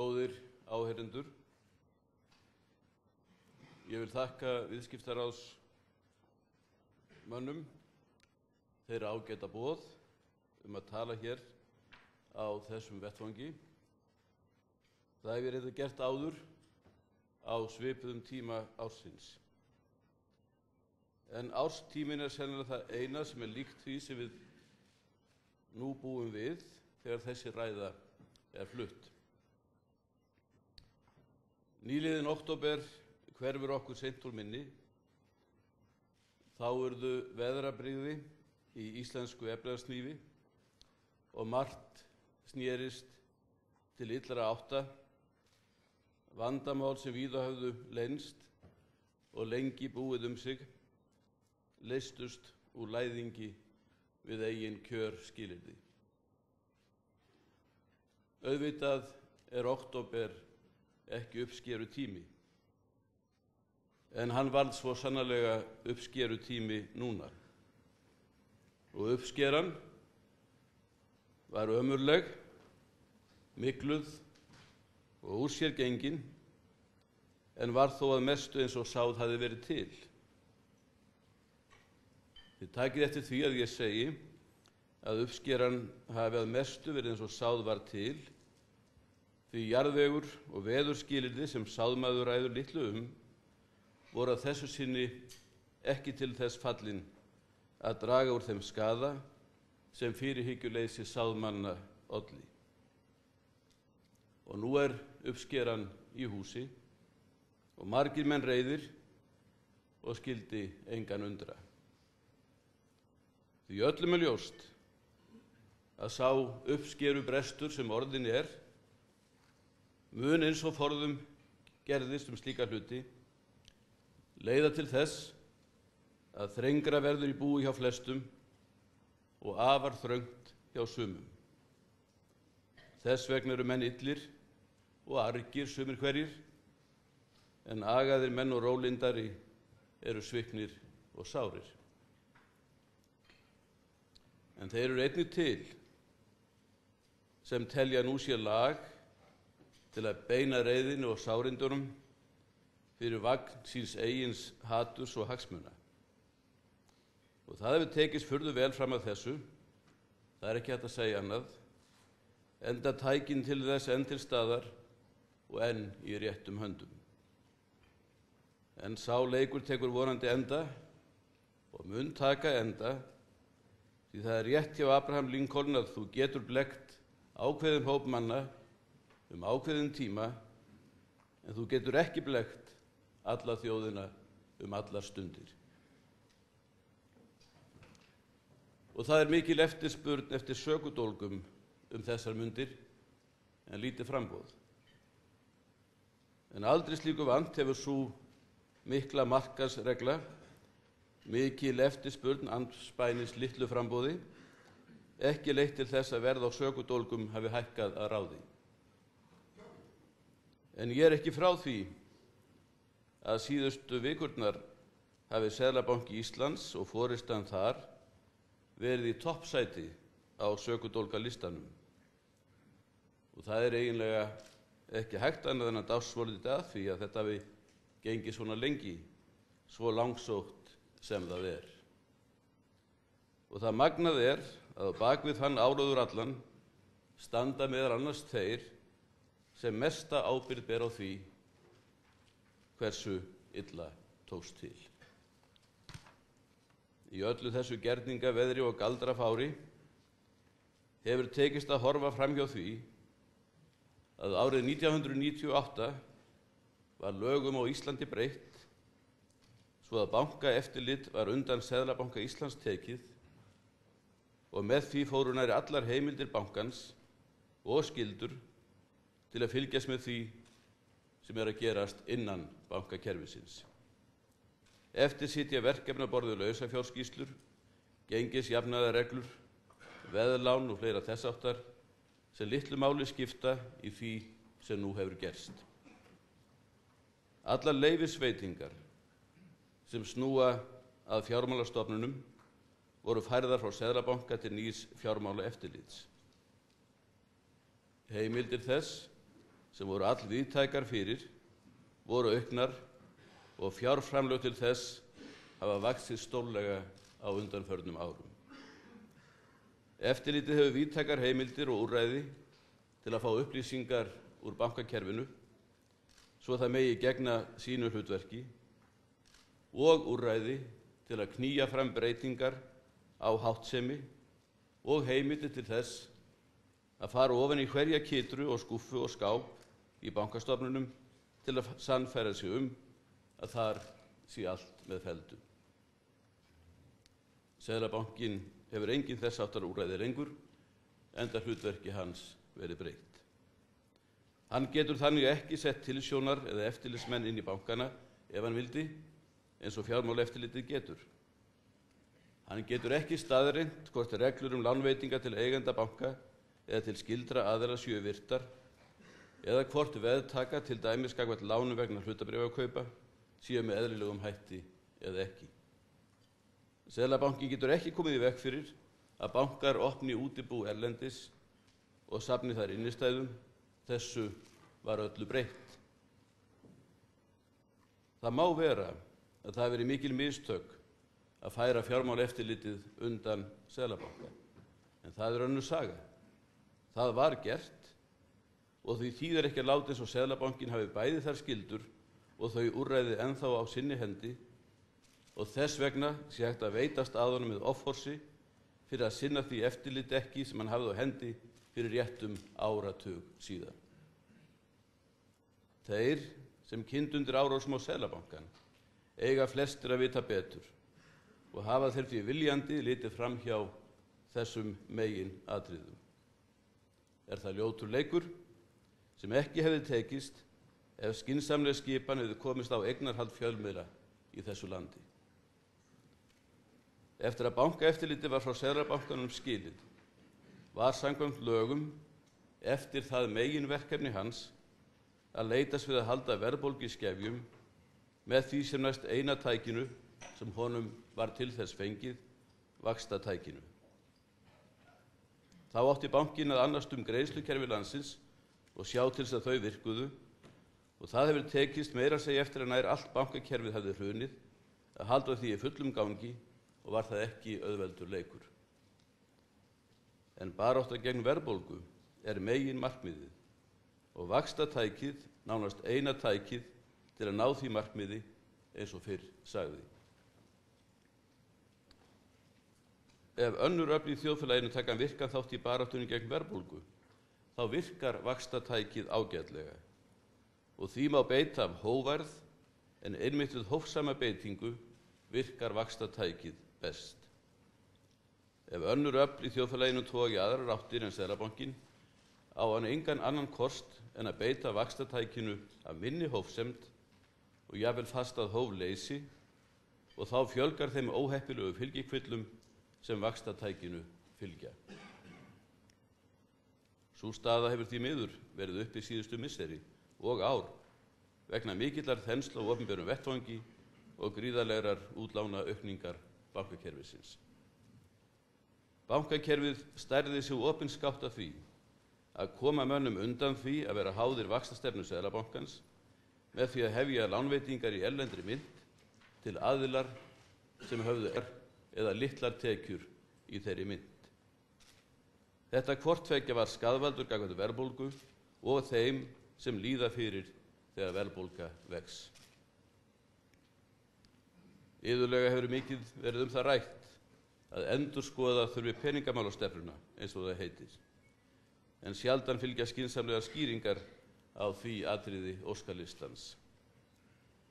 Góðir áheyrendur, ég vil þakka viðskiptaráðs mönnum þeirra ágæta bóð um að tala hér á þessum vettfangi. Það hefur þetta gert áður á svipuðum tíma ársins. En árstímin er sennilega það eina sem er líkt því sem við nú búum við þegar þessi ræða er flutt. Nýliðin oktober hverfur okkur seint úr minni. Þá urðu veðrabrigði í íslensku efnaðarsnýfi og margt snýrist til illra átta, vandamál sem víða höfðu leynst og lengi búið um sig, leistust úr læðingi við eigin kjör skilirði. Auðvitað er oktober ekki uppskeru tími, en hann varð svo sannarlega uppskeru tími núna. Og uppskeran var ömurleg, mikluð og úr sér gengin, en var þó að mestu eins og sáð hafi verið til. Þið takið eftir því að ég segi að uppskeran hafi að mestu verið eins og sáð var til, því jarðvegur og veðurskilirði sem sáðmaður ræður litlu um voru að þessu sinni ekki til þess fallin að draga úr þeim skada sem fyrirhyggjuleysi sáðmanna olli. Og nú er uppskeran í húsi og margir menn reyðir og skildi engan undra. Því öllum er ljóst að sá uppskeru brestur sem orðin er mun eins og forðum gerðist um slíka hluti leiða til þess að þrengra verður í búi hjá flestum og afar þröngt hjá sumum. Þess vegna eru menn illir og argir sumir hverjir, en agaðir menn og rólindari eru sviknir og sárir. En þeir eru einnig til sem telja nú sér lag til að beina reyðinu og sárindunum fyrir vagn síns eigins haturs og hagsmuna. Og það hefur tekist fyrðu vel fram að þessu, það er ekki hægt að segja annað, enda tækin til þess enn til staðar og enn í réttum höndum. En sá leikur tekur vonandi enda og mun taka enda því það er rétt hjá Abraham Lincoln að þú getur blekt ákveðum hóp manna um ákveðin tíma en þú getur ekki blekt alla þjóðina um allar stundir. Og það er mikil eftirspurn eftir sökudólgum um þessar mundir en lítið frambóð. En aldrei slíku vant hefur svo mikla markasregla, mikil eftirspurn anspænis litlu frambóði, ekki leitt til þess að verð á sökudólgum hafi hækkað að ráði. En ég er ekki frá því að síðustu vikurnar hafi Sælabanki Íslands og fóristan þar verið í toppsæti á sökudólka listanum. Og það er eiginlega ekki hægt annað en að dásvolið þetta því að þetta við gengið svona lengi, svo langsótt sem það er. Og það magnað er að bakvið hann áraður allan standa meðar annars þeir sem mesta ábyrð ber á því hversu illa tókst til. Í öllu þessu gerninga, veðri og galdrafári hefur tekist að horfa fram hjá því að árið 1998 var lögum á Íslandi breytt svo að bankaeftirlit var undan Seðlabanka Íslands tekið og með því fóru næri allar heimildir bankans og skildur til að fylgjast með því sem er að gerast innan bankakerfisins. Eftir sitja verkefna borðið lausafjárskíslur, gengisjafnaða reglur, veðlán og fleira þess áttar sem litlu máli skipta í því sem nú hefur gerst. Allar leifisveitingar sem snúa að fjármálastofnunum voru færðar frá Seðlabanka til nýs fjármála eftirlits. Heimildir þess sem voru all viðtækar fyrir voru auknar og fjárframlög til þess hafa vaksið stórlega á undanförnum árum. Eftirlitið hefur víðtækar heimildir og úrræði til að fá upplýsingar úr bankakerfinu svo það megi gegna sínu hlutverki og úrræði til að knýja fram breytingar á háttsemi og heimildir til þess að fara ofan í hverja kitru og skúfu og skáp í bankastofnunum til að sannfæra sig um að þar sé allt með feldu. Seðlabankin hefur engin þess áttar úræði lengur enda hlutverki hans verið breytt. Hann getur þannig ekki sett tilsjónar eða eftirlitsmenn inn í bankana ef hann vildi eins og fjármál eftirlitið getur. Hann getur ekki staðreint hvort reglur um lánveitinga til eigenda banka eða til skildra aðeila sjöu virtar eða hvort veðtaka til dæmis gagvært lánu vegna hlutabrifakaupa séu með eðlilegum hætti eða ekki. Seðlabanki getur ekki komið í vekk fyrir að bankar opni útibú erlendis og safni þær innistæðum. Þessu var öllu breytt. Það má vera að það veri mikil mistök að færa fjármál eftirlitið undan Seðlabanka. En það er önnu saga. Það var gert og því þýðir ekki að láta eins og Seðlabankin hafi bæði þar skildur og þau úrræði ennþá á sinni hendi og þess vegna sé hægt að veitast að honum með offorsi fyrir að sinna því eftirlit ekki sem hann hafði á hendi fyrir réttum áratug síðan. Þeir sem kynntundir árásum á Sælabankan eiga flestir að vita betur og hafa þeir því viljandi litið fram hjá þessum megin atriðum. Er það ljótur leikur sem ekki hefði tekist ef skinsamlega skipan hefði komist á eignarhald fjölmiðla í þessu landi. Eftir að bankaeftirliti var frá Seðlabankanum skilin var samkvæmt lögum eftir það meginverkefni hans að leitast við að halda verðbólgi skefjum með því sem næst eina tækinu sem honum var til þess fengið, vaksta tækinu. Þá átti bankin að annast um greiðslukerfi landsins og sjá til þess að þau virkuðu og það hefur tekist meira að segja eftir að nær allt bankakerfið hafði hrunið að halda því í fullum gangi og var það ekki auðveldur leikur. En barátta gegn verðbólgu er megin markmiðið og vaksta tækið nánast eina tækið til að ná því markmiði eins og fyrr sagði. Ef önnur öfl í þjóðfélaginu taka virkan þátt í baráttunni gegn verðbólgu, þá virkar vaksta tækið ágætlega og því má beita af hóvarð en einmitt við hófsama beitingu virkar vaksta tækið best. Ef önnur öfl í þjóðfélaginu tók í aðrar áttir en Seðlabankin á hann engan annan kost en að beita vakstatækinu af minni hófsemd og jáfnvel fastað hófleysi og þá fjölgar þeim óheppilegu fylgikvillum sem vakstatækinu fylgja. Svo staða hefur því miður verið uppi síðustu misseri og ár vegna mikillar þenslu á ofnbjörnum vettfangi og gríðarlegar útlána aukningar bankakerfisins. Bankakerfið stærði sig opinskátt af því að koma mönnum undan því að vera háðir vaxtastefnu Seðlabankans með því að hefja lánveitingar í ellendri mynd til aðilar sem höfðu er eða litlar tekjur í þeirri mynd. Þetta hvortfekja var skadvaldur gagvært verðbólgu og þeim sem líða fyrir þegar verðbólga vex. Íðurlega hefur mikið verið um það rætt að endur skoða þurfi peningamálastefnuna eins og það heitir. En sjaldan fylgja skinsamlega skýringar á því atriði óskalistans.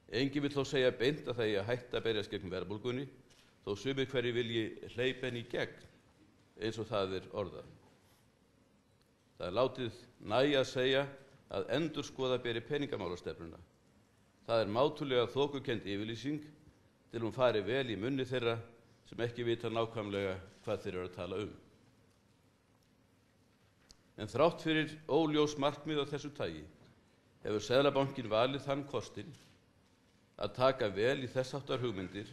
Engi vil þó segja beint að það er að hætta að berjast gegn verðbólgunni þó sumir hverju vilji hleypen í gegn eins og það er orðað. Það er látið næja að segja að endur skoða beri peningamálastefnuna. Það er mátulega þókukend yfirlýsing til hún fari vel í munni þeirra sem ekki vita nákvæmlega hvað þeir eru að tala um. En þrátt fyrir óljós markmið á þessu tægi hefur Seðlabankin valið þann kostin að taka vel í þess áttar hugmyndir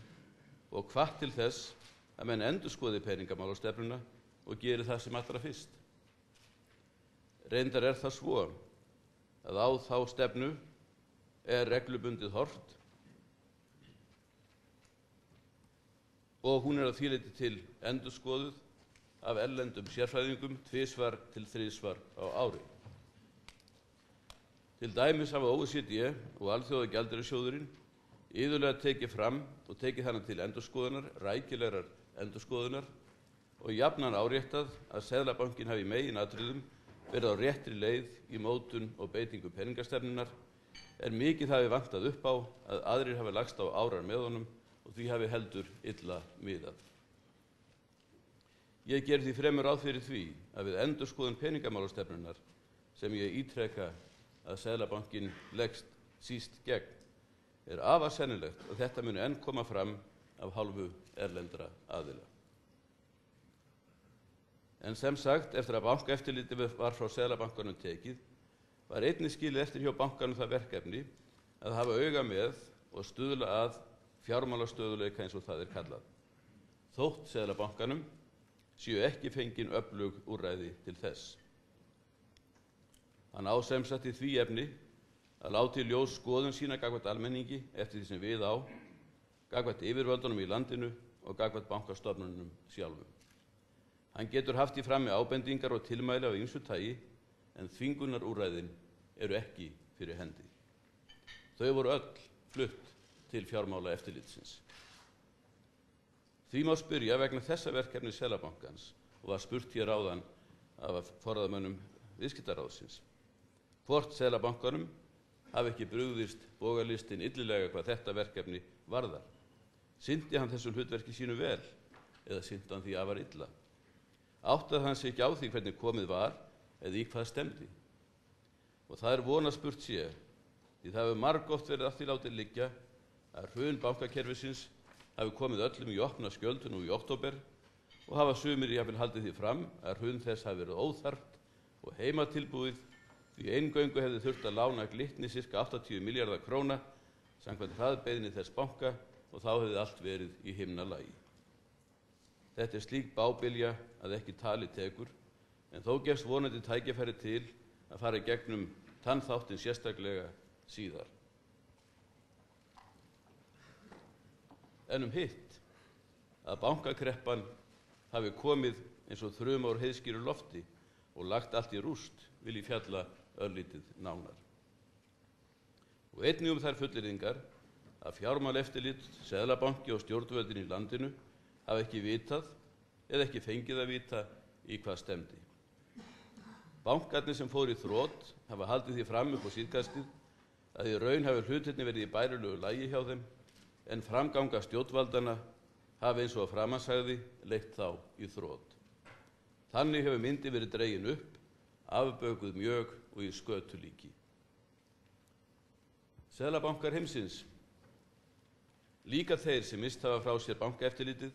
og hvað til þess að menn endur skoði peningamálastefnuna og geri það sem allra fyrst. Reyndar er það svo að á þá stefnu er reglubundið hort og hún er að því leyti til endurskoðuð af ellendum sérfræðingum tvisvar til þrísvar á ári. Til dæmis hafa OECD og Alþjóða Gjaldeyrissjóðurinn iðulega tekið fram og tekið hana til endurskoðunar, rækilegar endurskoðunar og jafnan áréttað að Seðlabankin hafi megin atriðum verið á réttri leið í mótun og beitingu peningastefnunar en mikið hafi vantað upp á að aðrir hafi lagst á árar með honum og því hafi heldur illa miðað. Ég ger því fremur áð fyrir því að við endurskoðun peningamálastefnunar sem ég ítreka að Seðlabankin leggst síst gegn er afar sennilegt að þetta muni enn koma fram af hálfu erlendra aðila. En sem sagt, eftir að bankaeftirliti var frá Seðlabankanum tekið, var einnig skilið eftir hjá bankanum það verkefni að hafa auga með og stuðla að fjármálastöðuleika eins og það er kallað. Þótt Seðlabankanum séu ekki fengin öflug úrræði til þess. Hann ásemsagt í því efni að láti ljós skoðun sína gagvært almenningi eftir því sem við á, gagvært yfirvöldunum í landinu og gagvært bankastofnunum sjálfum. Hann getur haft í frammi ábendingar og tilmæli af ýmsu tagi en þvingunarúræðin eru ekki fyrir hendi. Þau voru öll flutt til fjármála eftirlitsins. Því má spyrja vegna þessa verkefni Selabankans og var spurt hér áðan af forðamönnum viðskiptaráðsins. Hvort Selabankanum hafi ekki brugðist bógarlistin illilega hvað þetta verkefni varðar. Sindi hann þessum hlutverki sínu vel eða sindi hann því afar illa? Áttað hann sig ekki á því hvernig komið var eða í hvað stemdi? Og það er vona spurt sé, því það hefur margótt verið aftur látið liggja að hrun bankakerfisins hafi komið öllum í opna skjöldu nú í oktober og hafa sumir jáfnvel haldið því fram að hrun þess hafi verið óþarft og heimatilbúið því eingöngu hefði þurft að lána glitni cirka 80 miljardar króna samkvæmt hraðbeðni þess banka og þá hefði allt verið í himna lagi. Þetta er slík bábilja að ekki tali tekur en þó gefst vonandi tækifæri til að fara í gegnum tannþáttin sérstaklega síðar. En um hitt að bankakreppan hafi komið eins og þrjum ár heiðskýru lofti og lagt allt í rúst vil ég fjalla örlítið nánar. Og einnig um þær fullirðingar að fjármál eftirlit, seðlabanki og stjórnvöldin í landinu hafa ekki vitað eða ekki fengið að vita í hvað stemdi. Bankarnir sem fór í þrótt hafa haldið því fram upp á síðkastið að í raun hafi hlutinni verið í bærilegu lægi hjá þeim en framganga stjórnvaldana hafi eins og að framansæði leitt þá í þrótt. Þannig hefur myndi verið dregin upp, afbökuð mjög og í skötu líki. Selabankar heimsins, líka þeir sem mist hafa frá sér bankaeftirlitið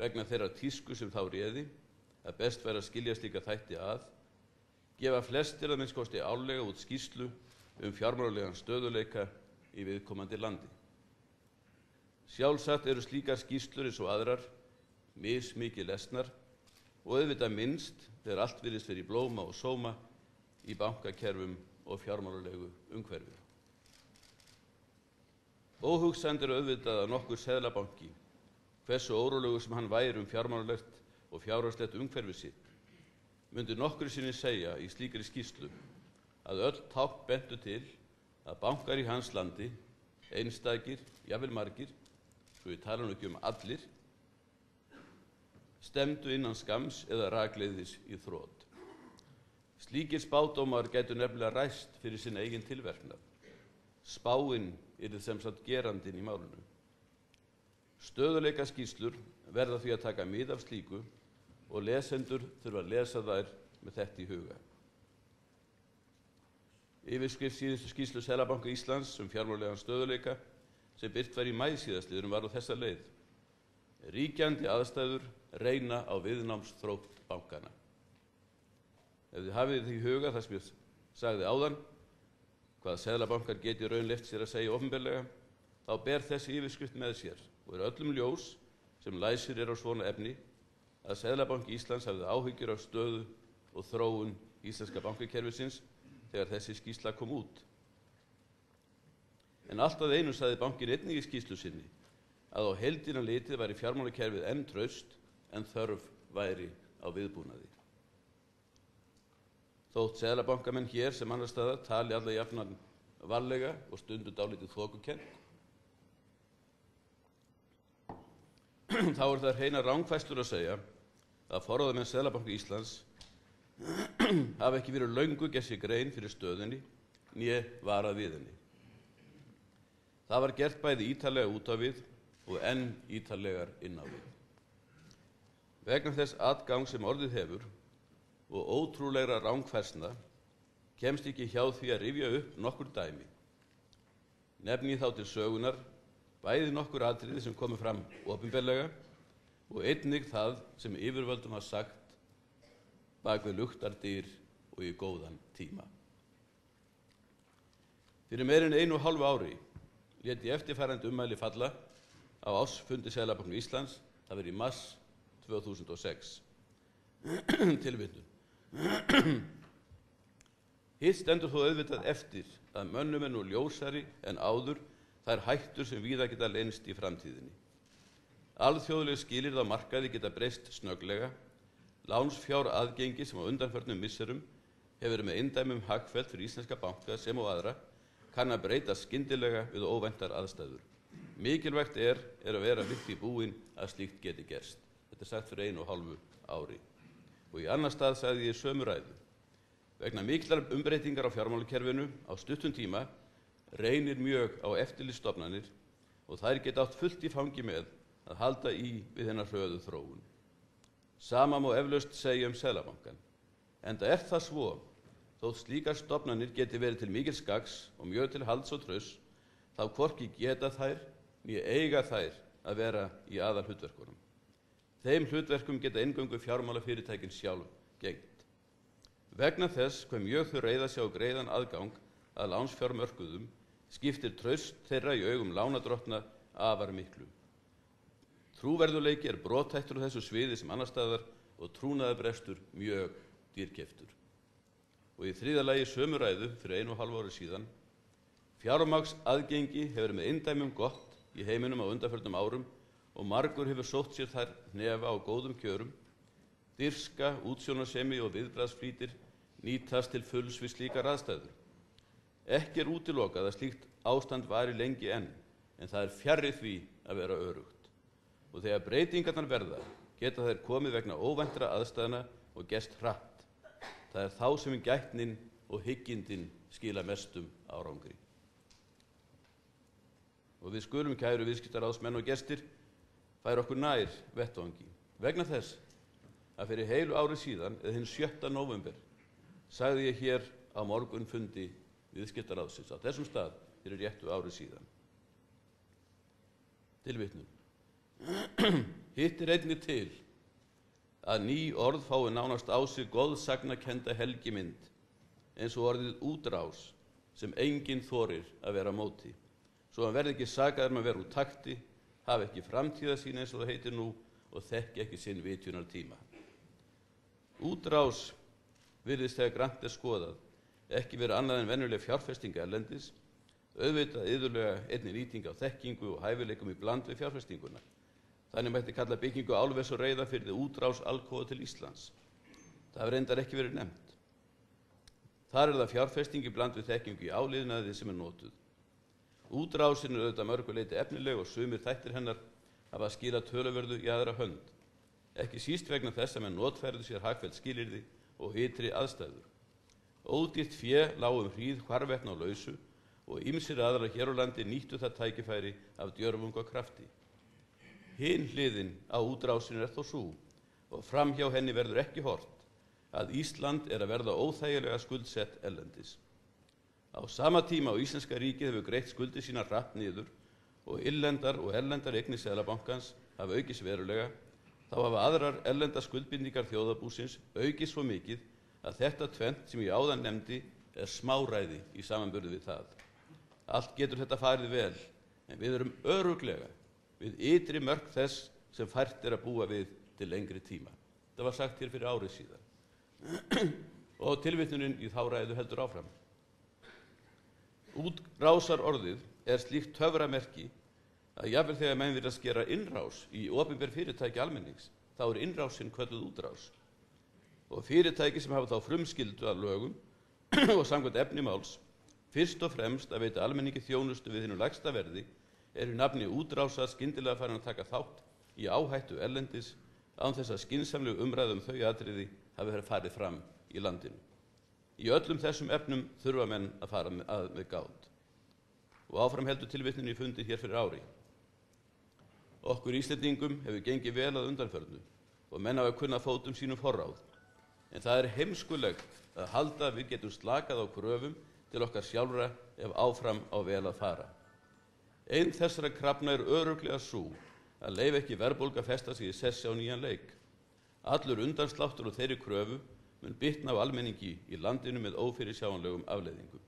vegna þeirra tísku sem þá réði, að best væri að skilja slíka þætti að, gefa flestir að minnst kosti álega út skýslu um fjármálulegan stöðuleika í viðkomandi landi. Sjálfsagt eru slíkar skýslur eins og aðrar mismikið lesnar og auðvitað minnst þegar allt virðist fyrir blóma og sóma í bankakerfum og fjármálulegu umhverfi. Óhugsand er auðvitað að nokkur seðlabanki, hversu órólegu sem hann væri um fjármálulegt og fjárhagslegt umhverfi sitt, myndi nokkru sinni segja í slíkri skýslu að öll ták bentu til að bankar í hans landi, einstakir, jafnvel margir, svo ég tala nú ekki um allir, stemdu innan skams eða ragleiðis í þrótt. Slíkir spádómar getur nefnilega ræst fyrir sinna eigin tilverknað. Spáinn er sem sagt gerandin í málunu. Stöðuleika skýslur verða því að taka mið af slíku og lesendur þurfa að lesa þær með þetta í huga. Yfirskrift síðustu skýslu Selabanka Íslands um fjármálegan stöðuleika sem byrt var í mæðsíðasliðurum var á þessa leið. Ríkjandi aðstæður reyna á viðnámsþrótt bankana. Ef þið hafið því huga það sem ég sagði áðan, hvað Seðlabankar geti raun left sér að segja ofnbeglega, þá ber þessi yfirskrift með sér og er öllum ljós sem læsir er á svona efni að Seðlabanki Íslands hafði áhyggjur af stöðu og þróun íslenska bankakerfisins þegar þessi skýrsla kom út. En allt að einu saði bankin einnig í skýrslu sinni að á heldina litið væri fjármálakerfið enn traust en þörf væri á viðbúnaði. Þótt seðlabankamenn hér sem annar staðar tali alla jafnan varlega og stundu dálítið þokukent, þá er það reyna rángfæslur að segja að forðamenn Seðlabanku Íslands hafi ekki verið löngu gessi grein fyrir stöðinni nýje varað við henni. Það var gert bæði ítalega út af við og enn ítalegar inn á við. Vegna þess atgang sem orðið hefur og ótrúlegra rángfærsna kemst ekki hjá því að rifja upp nokkur dæmi. Nefni þá til sögunar bæði nokkur atriði sem komi fram ofinbellega og einnig það sem yfirvöldum hafa sagt bak við luktardýr og í góðan tíma. Fyrir meirinn einu og hálfu ári leti eftirfærandi ummæli falla á ásfundi Sælabanku Íslands, það verið í mars 2006. Tilvindun. Hitt stendur þó auðvitað eftir að mönnum er nú ljósari en áður þær hættur sem víða geta leynst í framtíðinni. Alþjóðleg skilir þá markaði geta breyst snöglega. Lánsfjár aðgengi sem á undanförnum misserum hefur með indæmum hagfælt fyrir íslenska banka sem og aðra kann að breyta skindilega við óvæntar aðstæður. Mikilvægt er, er að vera vitt í búin að slíkt geti gerst. Þetta er sagt fyrir einu og hálfu ári. Og í annar stað sagði ég sömu ræðu. Vegna miklar umbreytingar á fjármálukerfinu á stuttum tíma reynir mjög á eftirlýstofnanir og þær geta átt fullt í fangi með að halda í við hennar hröðu þróun. Sama má eflaust segja um Selabankan. En það er það svo, þótt slíkar stofnanir geti verið til mikil skags og mjög til halds og tröss, þá hvorki geta þær nýja eiga þær að vera í aðal hlutverkunum. Þeim hlutverkum geta eingöngu fjármálafyrirtækin sjálf gengt. Vegna þess hver mjög þau reyða sjá greiðan aðgang að lánsfjármörkuðum skiptir traust þeirra í augum lánadrottna afar miklu. Trúverðuleiki er brotættur á þessu sviði sem annar staðar og trúnaðabrestur mjög dýrkeftur. Og í þriða lagi sömuræðu fyrir einu og halvu ári síðan fjármaks aðgengi hefur með indæmum gott í heiminum á undarförnum árum og margur hefur sótt sér þær nefa á góðum kjörum Dyrska, útsjónarsemi og viðbræðsflýtir nýtast til fulls við slíkar aðstæður. Ekki er útilokað að slíkt ástand vari lengi enn, en það er fjarrið því að vera örugt. Og þegar breytingarnar verða, geta þær komið vegna óvæntra aðstæðana og gest hratt. Það er þá sem gætnin og hyggindin skila mestum árangri. Og við skulum kæru viðskiptaráðsmenn og gestir fær okkur nær vettvangi. Vegna þess að fyrir heilu ári síðan, eða hinn 7. november, sagði ég hér á morgun fundi viðskiptaráðsins á þessum stað fyrir réttu ári síðan. Tilvittnum. Hitt er einnig til að ný orð fái nánast á sig góðsagnakenda helgimynd eins og orðið útrás sem enginn þorir að vera móti. Svo hann verði ekki sagaður með að vera úr takti, hafi ekki framtíða sín eins og það heitir nú og þekki ekki sinn vitjunar tíma. Útrás virðist þegar grant er skoðað ekki verið annað en vennuleg fjárfestinga erlendis, auðvitað yðurlega einni nýting á þekkingu og hæfileikum í bland við fjárfestinguna. Þannig mætti kalla byggingu álves og reyða fyrir útrás alkoða til Íslands. Það hefur reyndar ekki verið nefnt. Þar er það fjárfestingi bland við þekkingu í áliðnaði sem er nótuð. Útrásin er auðvitað mörguleiti efnileg og sumir þættir hennar hafa skila töluverðu í aðra hönd. Ekki síst vegna þess að menn notfærðu sér hagfælt skilirði og ytri aðstæður. Ódýrt fjö lágum hríð hvarvetna á lausu og ymsir aðra hér á landi nýttu það tækifæri af djörfung og krafti. Hinn hliðin á útrásinu er þó svo og fram hjá henni verður ekki hort að Ísland er að verða óþægilega skuldsett ellendis. Á sama tíma á Íslenska ríkið hefur greitt skuldi sína hratt niður og illendar og erlendar eignir Sælabankans hafa aukist verulega, þá hafa aðrar erlendar skuldbindningar þjóðabúsins aukist svo mikið að þetta tvent sem ég áðan nefndi er smáræði í samanbörðu við það. Allt getur þetta farið vel, en við erum öruglega við ytri mörg þess sem fært er að búa við til lengri tíma. Það var sagt hér fyrir árið síðan. Og tilvitnunin í þá ræðu heldur áfram. Útrásar orðið er slíkt töframerki að jafnvel þegar menn vilja skera innrás í ofinber fyrirtæki almennings, þá er innrásinn kvölduð útrás. Og fyrirtæki sem hafa þá frumskildu að lögum og samkvæmt efnimáls, fyrst og fremst að veita almenningi þjónustu við hennum lægsta verði, er í nafni útrásar skindilega farin að taka þátt í áhættu erlendis án þess að skinsamlegu umræðum þau atriði hafi verið farið fram í landinu. Í öllum þessum efnum þurfa menn að fara að, með gátt. Og áfram heldur tilvittninni fundi hér fyrir ári. Okkur Íslandingum hefur gengið vel að undanförnu og menn hafa kunnað fótum sínum forráð. En það er heimskulegt að halda við getum slakað á kröfum til okkar sjálfra ef áfram á vel að fara. Einn þessara krafna er öruglega svo að leif ekki verðbólka festa sig í sessi á nýjan leik. Allur undansláttur og þeirri kröfu mun bytna á almenningi í landinu með ófyrir sjáanlegum afleiðingum.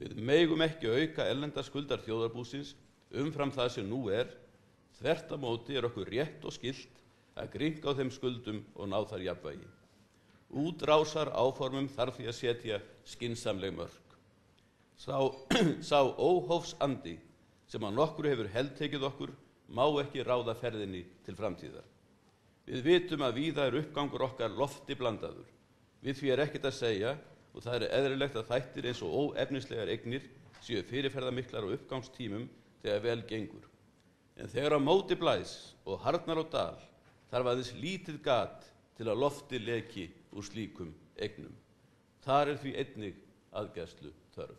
Við megum ekki auka ellenda skuldar þjóðarbúsins umfram það sem nú er, þvert að móti er okkur rétt og skilt að gringa á þeim skuldum og ná þar jafnvægi. Útrásar áformum þarf því að setja skinsamleg mörg. Sá, sá óhófsandi sem að nokkru hefur heldtekið okkur má ekki ráða ferðinni til framtíðar. Við vitum að víða er uppgangur okkar lofti blandaður. Við því er ekkert að segja og það er eðrilegt að þættir eins og óefnislegar eignir séu fyrirferðamiklar á uppgangstímum þegar vel gengur. En þegar á móti blæs og harnar á dal þarf aðeins lítið gat til að lofti leki úr slíkum eignum. Þar er því einnig aðgæslu þörf.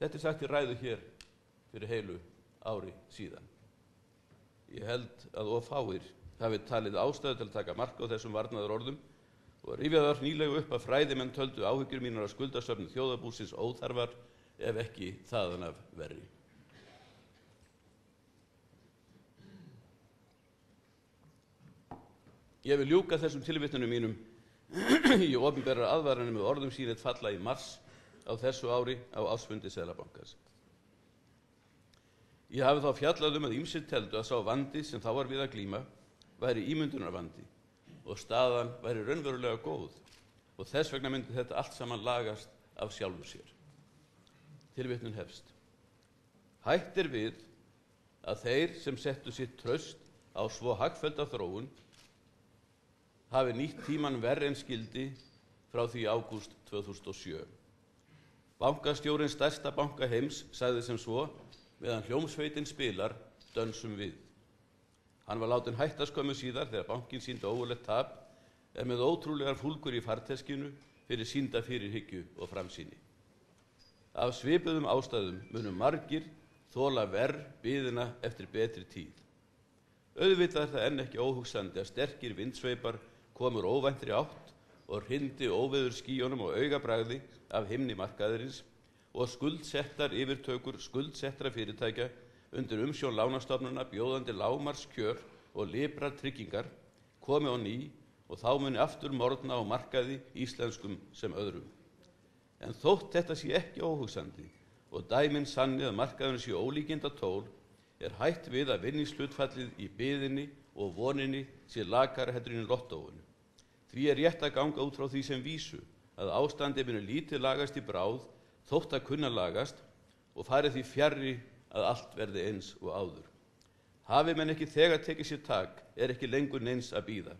Þetta er sagt í ræðu hér fyrir heilu ári síðan. Ég held að ofáir hafi talið ástæðu til að taka marka á þessum varnaður orðum og rifjaðar nýlegu upp að fræðimenn töldu áhyggjur mínar að skuldasöfnu þjóðabúsins óþarfar ef ekki þaðan af verri. Ég vil ljúka þessum tilvittunum mínum í ofinberra aðvaranum með orðum sínit falla í mars á þessu ári á ásfundi Selabankars. Ég hafi þá fjallað um að ýmsir teldu að sá vandi sem þá var við að glíma væri ímyndunarvandi og staðan væri raunverulega góð og þess vegna myndi þetta allt saman lagast af sjálfur sér. Tilvitnun hefst. Hætt er við að þeir sem settu sitt tröst á svo hagfölda þróun hafi nýtt tíman verri en skildi frá því ágúst 2007. Bankastjórin stærsta banka heims sagði sem svo meðan hljómsveitin spilar dönsum við. Hann var látin hætta skömmu síðar þegar bankin síndi óverlegt tap en með ótrúlegar fúlgur í farteskinu fyrir sínda fyrirhyggju og framsýni. Af svipuðum ástæðum munum margir þóla verð byðina eftir betri tíð. Auðvitað er það enn ekki óhugsandi að sterkir vindsveipar komur óvæntri átt og hrindi óveður skíjónum og augabræði af himni markaðurins og skuldsettar yfirtökur skuldsettra fyrirtækja undir umsjón lánastofnuna bjóðandi lámarskjör og librar tryggingar komi á ný og þá muni aftur morgna á markaði íslenskum sem öðrum. En þótt þetta sé ekki óhugsandi og dæminn sanni að markaðurinn sé ólíkinda tól er hætt við að vinningslutfallið í byðinni og voninni sé lakara heldur í lottóinu. Því er rétt að ganga út frá því sem vísu að ástandi muni lítið lagast í bráð þótt að kunna lagast og farið því fjarrri að allt verði eins og áður. Hafi menn ekki þegar tekið sér tak er ekki lengur neins að býða.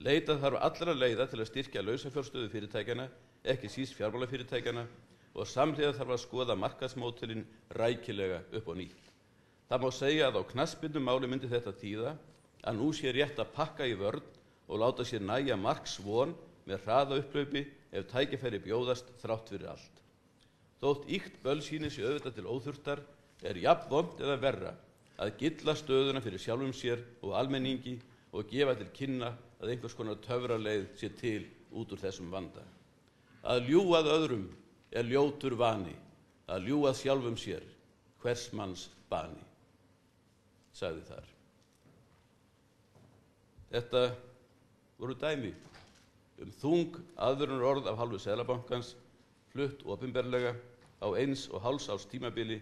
Leitað þarf allra leiða til að styrkja lausafjárstöðu fyrirtækjana, ekki síst fjármálafyrirtækjana og samhliða þarf að skoða markasmótilinn rækilega upp á nýtt. Það má segja að á knaspindum máli myndi þetta tíða að nú sé rétt að pakka í vörn og láta sér næja marks von með hraða upplaupi ef tækifæri bjóðast þrátt fyrir allt. Þótt íkt bölsýni sé auðvitað til óþurftar er jafn vond eða verra að gilla stöðuna fyrir sjálfum sér og almenningi og gefa til kynna að einhvers konar töfraleið sé til út úr þessum vanda. Að ljúað öðrum er ljótur vani, að ljúað sjálfum sér hvers manns bani, sagði þar. Þetta voru dæmi um þung aðvörun orð af halvu Sælabankans flutt ofinberlega á eins og háls árs tímabili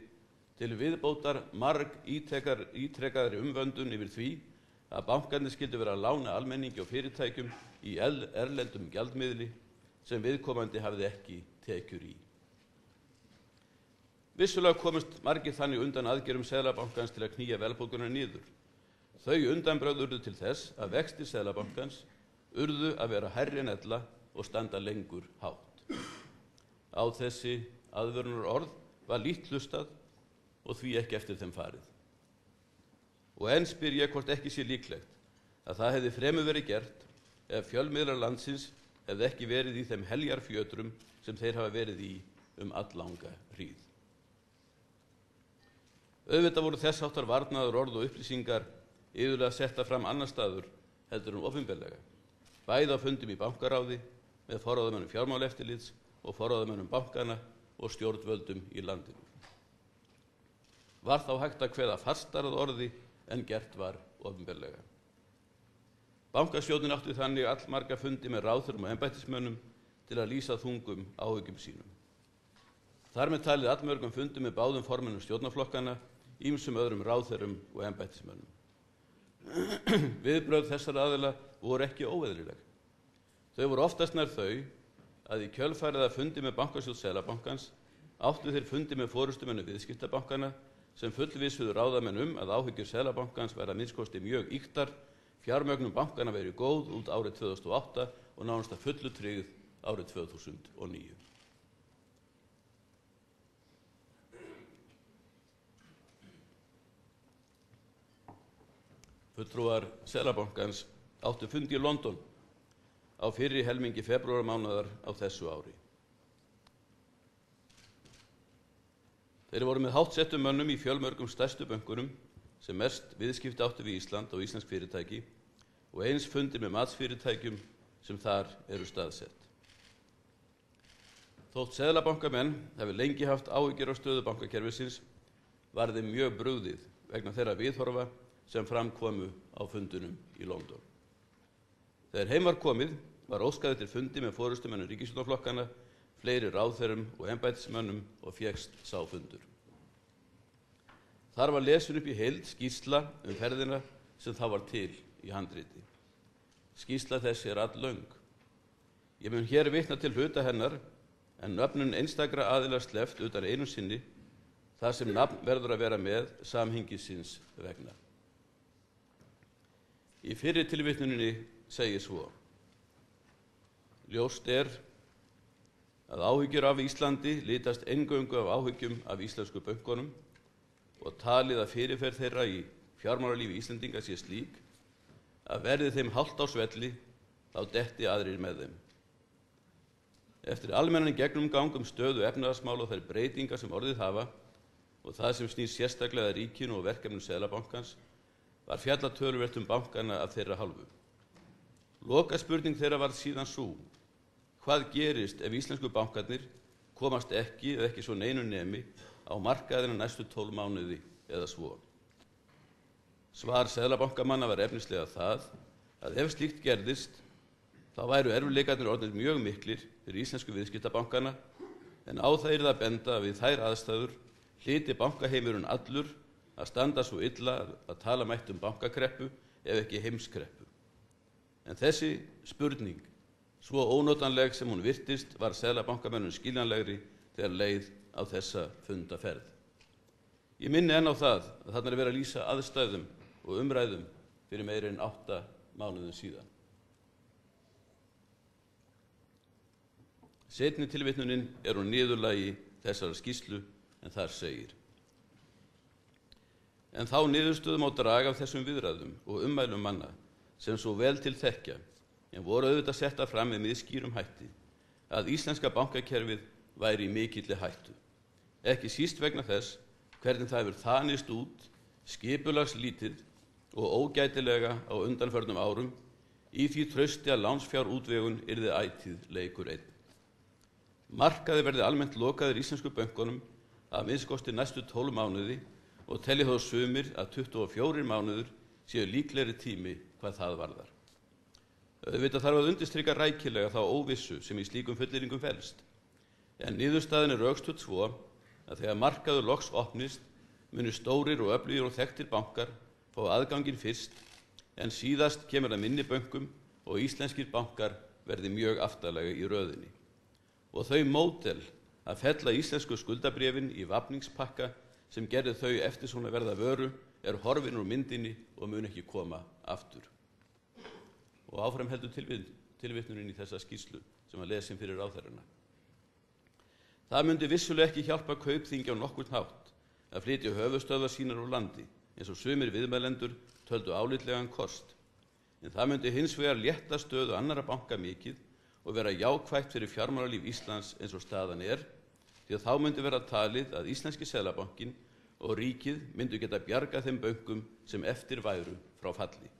til viðbótar marg ítrekkaðri umvöndun yfir því að bankarnir skildu vera að lána almenningi og fyrirtækjum í erlendum gjaldmiðli sem viðkomandi hafði ekki tekjur í. Vissulega komist margir þannig undan aðgerum Seðlabankans til að knýja velbókunar nýður. Þau undanbröð urðu til þess að vexti Seðlabankans urðu að vera herri en ella og standa lengur hátt. Á þessi aðvörunar orð var lít hlustað og því ekki eftir þeim farið. Og enn spyr ég hvort ekki sé líklegt að það hefði fremur verið gert ef fjölmiðlar landsins hefði ekki verið í þeim heljar fjötrum sem þeir hafa verið í um allanga hríð. Auðvitað voru þess áttar varnaður orð og upplýsingar yfirlega setta fram annar staður heldur um ofinbellega, bæði á fundum í bankaráði með forráðamönnum fjármáleftilits og forráðamönnum bankana og stjórnvöldum í landinu. Var þá hægt að hveða fastarað orði en gert var ofinbellega. Bankasjóðin átti þannig allmarga fundi með ráðurum og embættismönnum til að lýsa þungum áhugum sínum. Þar með talið allmörgum fundi með báðum formennum stjórnaflokkana, ímsum öðrum ráðurum og embættismönnum. Viðbröð þessar aðila voru ekki óeðlileg. Þau voru oftast nær þau að í kjölfærið að fundi með bankasjóð Selabankans áttu þeir fundi með fórustumennu viðskiptabankana sem fullvísuðu ráðamenn um að áhyggjur Selabankans væri að minnskosti mjög yktar, fjármögnum bankana verið góð út árið 2008 og nánast að fullu tryggð árið 2009. Fulltrúar Selabankans áttu fundi í London á fyrri helmingi februarmánaðar á þessu ári. Þeir voru með hátsettum mönnum í fjölmörgum stærstu böngunum sem mest viðskipti áttu við Ísland og Íslands fyrirtæki og eins fundi með matsfyrirtækjum sem þar eru staðsett. Þótt Seðlabankamenn hefur lengi haft áhyggjur á stöðu bankakerfisins var þeim mjög brugðið vegna þeirra viðhorfa sem framkomu á fundunum í London. Þegar heim var komið var óskaði til fundi með fórustumennum ríkisjónaflokkana, fleiri ráðherrum og embætismönnum og fjekst sáfundur. Þar var lesun upp í heild skýrsla um ferðina sem það var til í handriti. Skýrsla þessi er all laung. Ég mun hér vitna til hluta hennar en nöfnun einstakra aðila sleft utan einu sinni þar sem nafn verður að vera með samhengisins vegna. Í fyrir tilvittnuninni segir svo. Ljóst er að áhyggjur af Íslandi litast engöngu af áhyggjum af íslensku böngunum og talið að fyrirferð þeirra í fjármáralífi Íslandinga sé slík að verði þeim haldt á svelli þá detti aðrir með þeim. Eftir almennan gegnumgang um stöðu efnaðasmál og þær breytingar sem orðið hafa og það sem snýr sérstaklega ríkinu og verkefnum Seðlabankans var fjallatöluvert um bankana af þeirra hálfu. Loka spurning þeirra var síðan svo, hvað gerist ef íslensku bankarnir komast ekki eða ekki svo neinu nemi á markaðina næstu tól mánuði eða svo. Svar Seðlabankamanna var efnislega það að ef slíkt gerðist þá væru erfuleikarnir orðinir mjög miklir fyrir íslensku viðskiptabankana en á er það að benda við þær aðstæður hliti bankaheimurinn allur að standa svo illa að tala mætt um bankakreppu ef ekki heimskreppu. En þessi spurning, svo ónótanleg sem hún virtist, var Seðlabankamönnum skiljanlegri þegar leið á þessa fundaferð. Ég minni enn á það að þarna er verið að lýsa aðstæðum og umræðum fyrir meiri en átta mánuðum síðan. Setni tilvitnunin er hún niðurlagi þessara skýslu en þar segir en þá niðurstöðu má draga af þessum viðræðum og ummælum manna sem svo vel til þekkja en voru auðvitað setta fram með miðskýrum hætti að íslenska bankakerfið væri í mikilli hættu. Ekki síst vegna þess hvernig það hefur þanist út skipulagslítið og ógætilega á undanförnum árum í því trösti að lánsfjárútvegun yrði ætið leikur einn. Markaði verði almennt lokaður íslensku bönkunum að minnskosti næstu tólum mánuði og telja þó sumir að 24 mánuður séu líklegri tími hvað það varðar. Auðvitað þarf að undistrykka rækilega þá óvissu sem í slíkum fulliringum felst. En niðurstaðin er aukstuð svo að þegar markaður loks opnist muni stórir og öflugir og þekktir bankar fá aðgangin fyrst en síðast kemur að minni bönkum og íslenskir bankar verði mjög aftalega í röðinni. Og þau mótel að fella íslensku skuldabrefin í vapningspakka sem gerði þau eftir svona verða vöru er horfin úr myndinni og mun ekki koma aftur. Og áfram heldur tilvittnurinn í þessa skýslu sem að lesin fyrir áþærarna. Það myndi vissulega ekki hjálpa kaupþingja á nokkur nátt að flytja höfustöða sínar úr landi eins og sumir viðmælendur töldu álitlegan kost. En það myndi hins vegar létta stöðu annara banka mikið og vera jákvægt fyrir fjármálalíf Íslands eins og staðan er því að þá myndi vera talið að Íslenski selabankin og ríkið myndu geta bjarga þeim bönkum sem eftir væru frá falli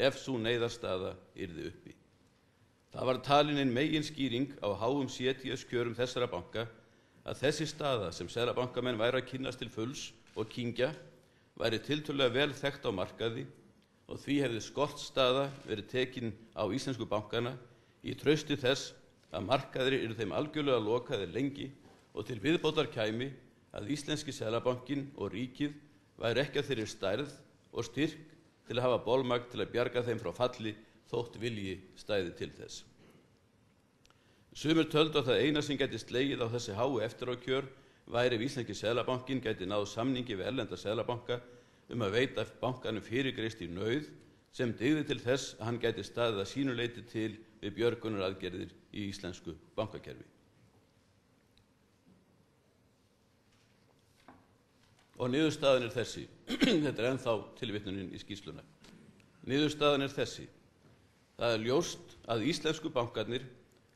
ef svo neyðarstaða yrði uppi. Það var talin einn megin skýring á háum sétíðas kjörum þessara banka að þessi staða sem selabankamenn væri að kynast til fulls og kingja væri tiltölulega vel þekkt á markaði og því hefði skortstaða verið tekin á íslensku bankana í trausti þess að markaðir eru þeim algjörlega lokaðir lengi og til viðbótar kæmi að íslenski selabankin og ríkið væri ekki að þeirri stærð og styrk til að hafa bólmagt til að bjarga þeim frá falli þótt vilji stæði til þess. Sumir töldu að það eina sem gæti slegið á þessi hái eftirákjör væri ef Íslenski Selabankin gæti náð samningi við erlenda Selabanka um að veita bankanum fyrirgrist í nauð sem digði til þess að hann gæti staðið að sínuleiti til við björgunar aðgerðir í íslensku bankakerfi. Og niðurstaðan er þessi, þetta er ennþá tilvittnunin í skýsluna, niðurstaðan er þessi, það er ljóst að íslensku bankarnir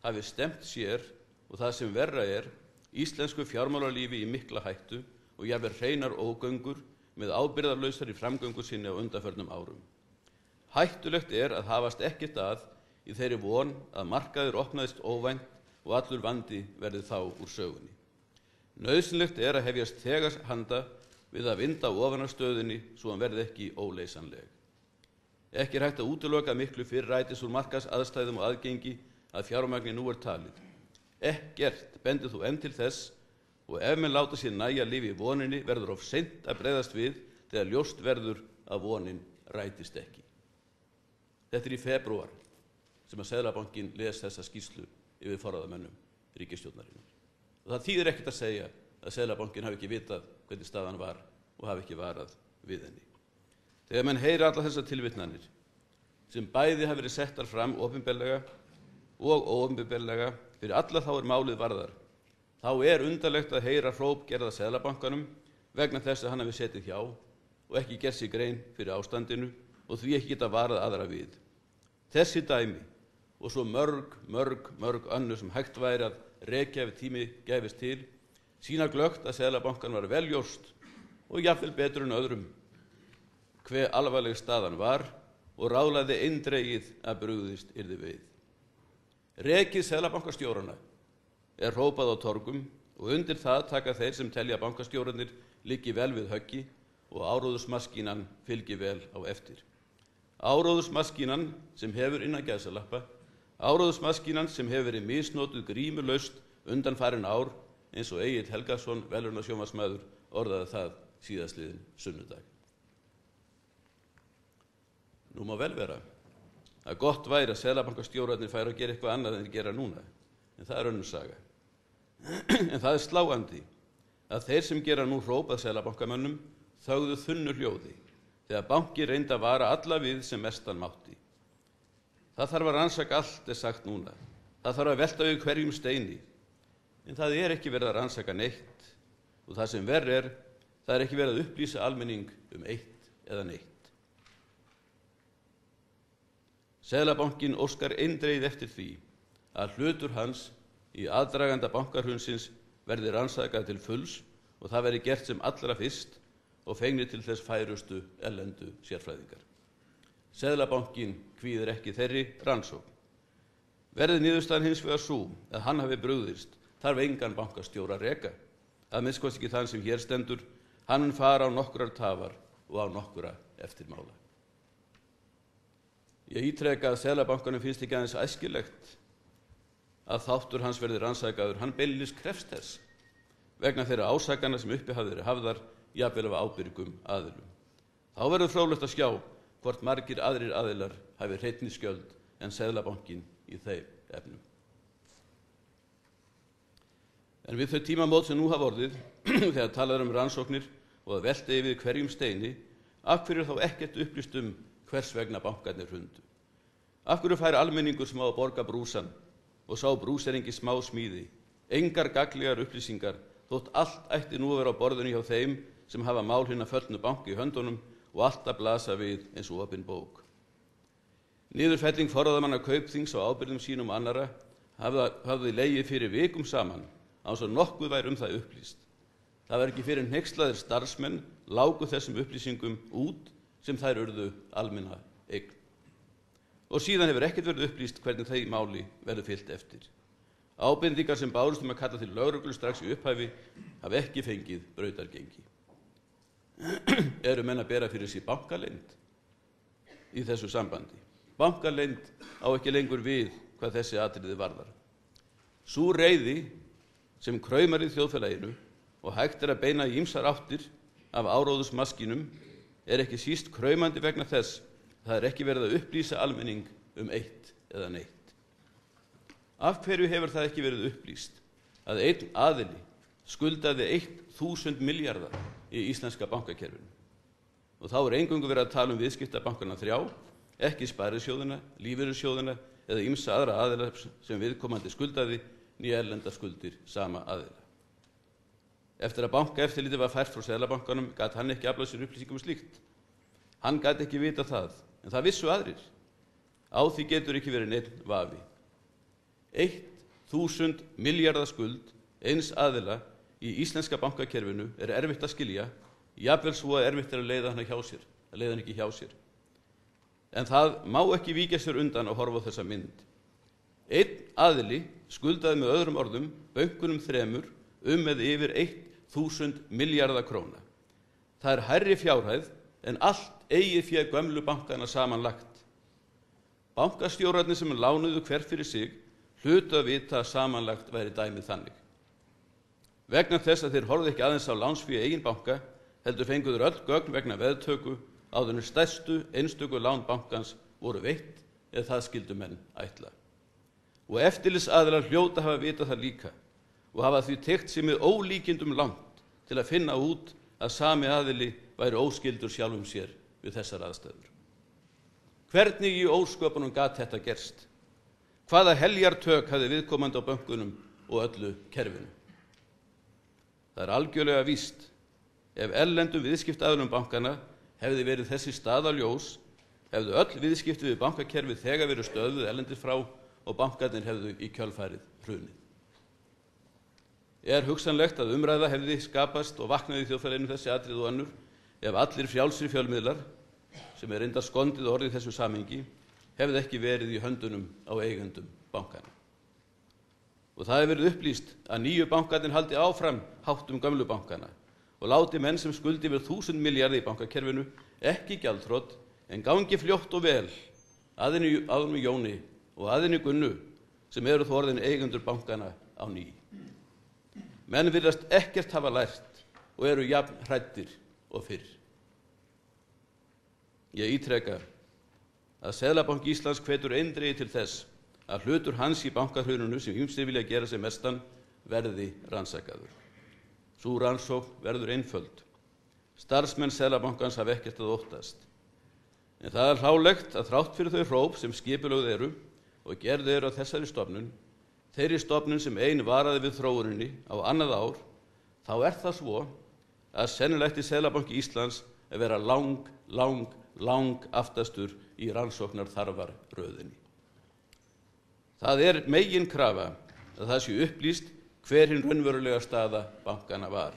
hafi stemt sér og það sem verra er íslensku fjármálarlífi í mikla hættu og jafnvel hreinar ógöngur með ábyrðarlausar í framgöngu sinni á undanförnum árum. Hættulegt er að hafast ekkert að í þeirri von að markaður opnaðist óvænt og allur vandi verði þá úr sögunni. Nauðsynlegt er að hefjast þegast handa við að vinda ofan á stöðunni svo hann verði ekki óleysanleg. Ekki er hægt að útlöka miklu fyrrætis úr markas aðstæðum og aðgengi að fjármagni nú er talið. Ekkert bendir þú enn til þess og ef menn láta sér næja lífi í voninni verður of seint að breyðast við þegar ljóst verður að vonin rætist ekki. Þetta er í februar sem að Sæðlabankin les þessa skýslu yfir forraðamennum ríkistjórnarinnar. Og það þýðir ekkert að segja að Sæðlabankin hafi ekki vitað hvernig staðan var og hafi ekki varað við henni. Þegar menn heyra alla þessar tilvittnanir sem bæði hafi verið settar fram ofinbellega og óumbyrberlega fyrir alla þá er málið varðar. Þá er undarlegt að heyra hróp gerða Sæðlabankanum vegna þess að hann hefði setið hjá og ekki gert sér grein fyrir ástandinu og því ekki geta varað aðra við. Þessi dæmi og svo mörg, mörg, mörg önnu sem hægt væri að rekja ef tími gefist til sína glögt að Sæðlabankan var veljóst og jafnvel betur en öðrum hver alvarleg staðan var og rálaði eindregið að brugðist yrði við. Rekið Sælabankastjórana er hrópað á torgum og undir það taka þeir sem telja bankastjórnir liggi vel við höggi og áróðusmaskínan fylgi vel á eftir. Áróðusmaskínan sem hefur innan gæðsalappa, áróðusmaskínan sem hefur verið misnótuð grímulaust undan farin ár eins og Egil Helgason, velurna sjómasmæður, orðaði það síðastliðin sunnudag. Nú má vel vera. Að gott væri að selabankastjórarnir færi að gera eitthvað annað en þeir gera núna en það er önnur saga. En það er sláandi að þeir sem gera nú hrópað selabankamönnum þáðu þunnu hljóði þegar banki reynda að vara alla við sem mestan mátti. Það þarf að rannsaka allt er sagt núna. Það þarf að velta við hverjum steini en það er ekki verið að rannsaka neitt og það sem verð er það er ekki verið að upplýsa almenning um eitt eða neitt Seðlabankin óskar eindreið eftir því að hlutur hans í aðdraganda bankarhunsins verði rannsakað til fulls og það verði gert sem allra fyrst og fengnir til þess færustu ellendu sérfræðingar. Seðlabankin kvíður ekki þeirri rannsók. Verði niðurstaðan hins vegar svo að hann hafi brúðist þarf engan bankastjóra reka. Það minnskoðst ekki þann sem hér stendur, hann fara á nokkrar tafar og á nokkura eftirmála. Ég ítreka að Selabankanum finnst ekki aðeins æskilegt að þáttur hans verði rannsækaður. Hann beilis krefst þess vegna þeirra ásakana sem uppi hafðir hafðar jafnvel af ábyrgum aðilum. Þá verður frólægt að skjá hvort margir aðrir aðilar hafi hreitni skjöld en Seðlabankin í þeim efnum. En við þau tímamót sem nú hafa orðið, þegar talað um rannsóknir og að velta yfir hverjum steini, af hverju þá ekkert upplýst um hvers vegna bankarnir hundu? Af hverju fær almenningur sem á að borga brúsan og sá brúseringi smá smíði, engar gaglegar upplýsingar, þótt allt ætti nú að vera á borðinu hjá þeim sem hafa mál hinn að föllnu banki í höndunum og alltaf blasa við eins og opinn bók. Niðurfelling forðamanna kaupþings á ábyrðum sínum annara hafði leiði fyrir vikum saman á svo nokkuð væri um það upplýst. Það var ekki fyrir nexlaðir starfsmenn lágu þessum upplýsingum út sem þær urðu almenna eign. Og síðan hefur ekkert verið upplýst hvernig þeir máli verður fyllt eftir. Ábendingar sem bárust um að kalla til lauruglu strax í upphæfi hafa ekki fengið brautargengi. Eru menn að bera fyrir sér bankalind í þessu sambandi? Bankalind á ekki lengur við hvað þessi atriði varðar. Sú reyði sem kræmar í þjóðfélaginu og hægt er að beina í ýmsar áttir af áróðusmaskinum er ekki síst kræmandi vegna þess að það er ekki verið að upplýsa almenning um eitt eða neitt. Af hverju hefur það ekki verið upplýst að einn aðili skuldaði 1000 miljardar í íslenska bankakerfinu? Og þá er engungu verið að tala um viðskiptabankana þrjá, ekki spærisjóðuna, lífeyrissjóðuna eða ymsa aðra aðila sem viðkomandi skuldaði nýja erlenda skuldir sama aðila. Eftir að banka eftirliti var fært frá Sælabankanum gæti hann ekki aflað sér upplýsingum um slíkt. Hann gæti ekki vita það, en það vissu aðrir. Á því getur ekki verið neitt vafi. 1000 miljardar skuld eins aðila í íslenska bankakerfinu er erfitt að skilja, jafnvel svo að erfitt er að leiða hann hjá sér, að leiða hann ekki hjá sér. En það má ekki víkja sér undan að horfa á þessa mynd. Einn aðili skuldaði með öðrum orðum bönkunum þremur um með yfir 1000 miljardar króna. Það er hærri fjárhæð en allt eigið fyrir gömlu bankana samanlagt. Bankastjórarnir sem lánuðu hver fyrir sig hlutu að vita að samanlagt væri dæmið þannig. Vegna þess að þeir horfðu ekki aðeins á lánsfíu eigin banka, heldur fenguður öll gögn vegna veðtöku áðunir stærstu einstöku lán bankans voru veitt eða það skildu menn ætla. Og eftirlis aðlar hljóta hafa vita það líka og hafa því tekt sér með ólíkindum langt til að finna út að sami aðili væri óskildur sjálfum sér við þessar aðstæður. Hvernig í ósköpunum gat þetta gerst? Hvaða heljartök hafði viðkomandi á bönkunum og öllu kerfinu? Það er algjörlega víst ef ellendum viðskiptaðunum bankana hefði verið þessi staðaljós hefðu öll viðskipti við bankakerfið þegar verið stöðuð ellendis frá og bankarnir hefðu í kjölfærið hrunið. Er hugsanlegt að umræða hefði skapast og vaknaði í þjóðfælinu þessi atrið og annur ef allir frjálsri fjölmiðlar sem er enda skondið orðið þessu samengi hefði ekki verið í höndunum á eigendum bankana. Og það hefur verið upplýst að nýju bankarnir haldi áfram háttum gamlu bankana og láti menn sem skuldi verið þúsund miljardi í bankakerfinu ekki gjaldþrótt en gangi fljótt og vel aðinu aðunum Jóni og aðinu Gunnu sem eru þó orðin eigendur bankana á ný. Menn virðast ekkert hafa lært og eru jafn hrættir og fyrr. Ég ítrekka að Seðlabanki Íslands hvetur eindriði til þess að hlutur hans í bankahrununu sem ymsir vilja gera sem mestan verði rannsakaður. Svo rannsók verður einföld. Starfsmenn Seðlabankans hafa ekkert að óttast. En það er hlálegt að þrátt fyrir þau hróp sem skipilögð eru og gerði eru á þessari stofnun, þeirri stofnun sem einn varaði við þróuninni á annað ár, þá er það svo að sennilegt í Seðlabanki Íslands að vera lang, lang, lang aftastur í rannsóknar þarfar röðinni. Það er megin krafa að það sé upplýst hver hinn raunverulega staða bankana var.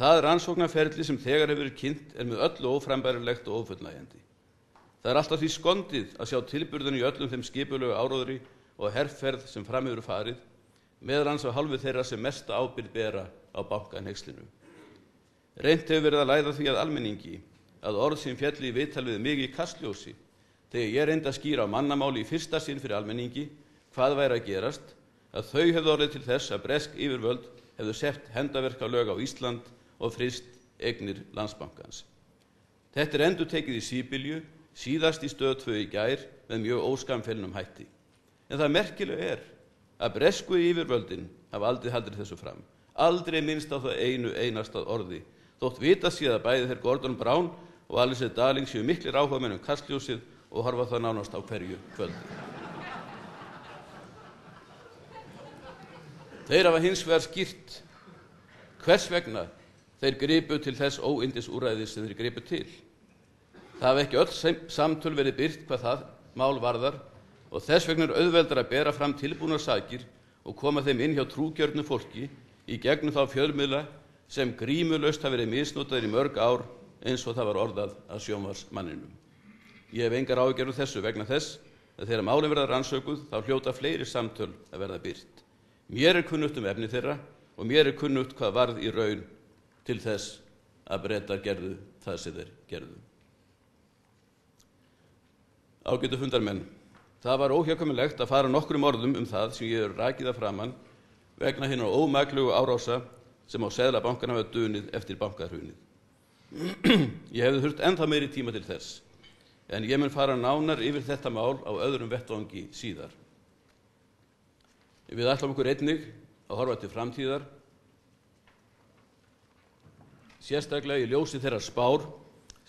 Það rannsóknarferli sem þegar hefur verið kynnt er með öllu óframbærilegt og ofullnægjandi. Það er alltaf því skondið að sjá tilburðun í öllum þeim skipulegu áróðri og herrferð sem framhefur farið, meðan hans á halvu þeirra sem mesta ábyrð bera á bankanhegslinu. Reynt hefur verið að læða því að almenningi að orð sem fjalli í viðtal við mig í kastljósi þegar ég reyndi að skýra á mannamáli í fyrsta sinn fyrir almenningi hvað væri að gerast að þau hefðu orðið til þess að bresk yfirvöld hefðu sett hendaverka lög á Ísland og frist egnir landsbankans. Þetta er endur tekið í síbylju, síðast í stöð 2 í gær með mjög óskamfélnum hætti. En það merkilega er að bresku yfirvöldin hafa aldrei haldið þessu fram. Aldrei minnst á það einu einastað orði. Þótt vita séð að bæði þeir Gordon Brown og Alice Darling séu miklir áhuga mennum kastljósið og horfa það nánast á hverju kvöldi. Þeir hafa hins vegar skýrt hvers vegna þeir gripu til þess óindis úræðis sem þeir gripu til. Það hafa ekki öll samtöl verið byrt hvað það mál varðar og þess vegna er auðveldar að bera fram tilbúna sakir og koma þeim inn hjá trúgjörnu fólki í gegnum þá fjölmiðla sem grímulaust hafa verið misnotaðir í mörg ár eins og það var orðað að sjónvarsmanninum. Ég hef engar ágjörðu þessu vegna þess að þegar málinn verða rannsökuð þá hljóta fleiri samtöl að verða byrt. Mér er kunnugt um efni þeirra og mér er kunnugt hvað varð í raun til þess að breyta gerðu það sem þeir gerðu. Ágætu fundarmenn, það var óhjákamilegt að fara nokkrum orðum um það sem ég er rækiða framann vegna hinn á ómæglugu árása sem á Seðlabankan hafa dunið eftir bankahrunið. ég hefði þurft ennþá meiri tíma til þess, en ég mun fara nánar yfir þetta mál á öðrum vettvangi síðar. Við ætlum okkur einnig að horfa til framtíðar, sérstaklega í ljósi þeirra spár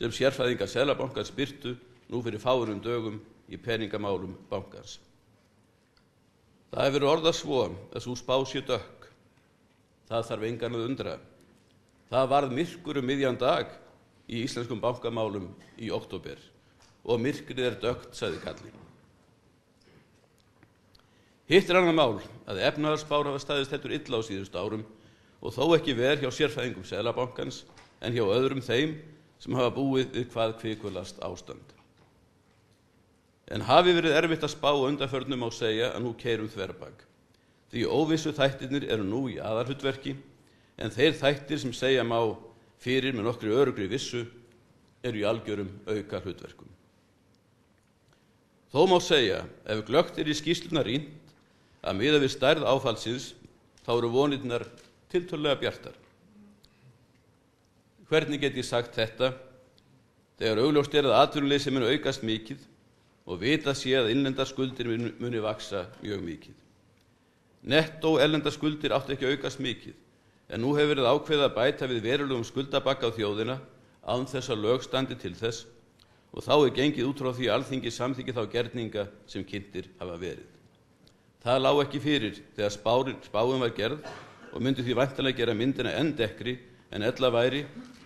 sem sérfæðingar Seðlabankans byrtu nú fyrir fáurum dögum í peningamálum bankans. Það hefur orðað svo að svo spá sé dökk. Það þarf engan að undra. Það varð myrkur um miðjan dag í íslenskum bankamálum í oktober og myrkrið er dögt, sagði Kallin. Hitt er annar mál að efnaðarspár hafa staðist heldur illa á síðust árum og þó ekki verð hjá sérfæðingum Sælabankans en hjá öðrum þeim sem hafa búið við hvað kvikulast ástand. En hafi verið erfitt að spá undanförnum á segja að nú keirum þverbak. Því óvissu þættirnir eru nú í aðarhutverki en þeir þættir sem segja má fyrir með nokkri örugri vissu eru í algjörum auka hlutverkum. Þó má segja ef glögt er í skýsluna rínt að miða við stærð áfallsins þá eru vonirnar tiltölulega bjartar. Hvernig get ég sagt þetta þegar augljóst er að atvinnuleysi mun aukast mikið og vita sé að innlendar skuldir muni vaksa mjög mikið. Nettó ellendar skuldir átti ekki aukast mikið en nú hefur verið ákveðið að bæta við verulegum skuldabakka á þjóðina án þess að lög standi til þess og þá er gengið út frá því að alþingi samþykki þá gerninga sem kynntir hafa verið. Það lág ekki fyrir þegar spárin, spáin var gerð og myndi því vantilega gera myndina enn dekkri en ella væri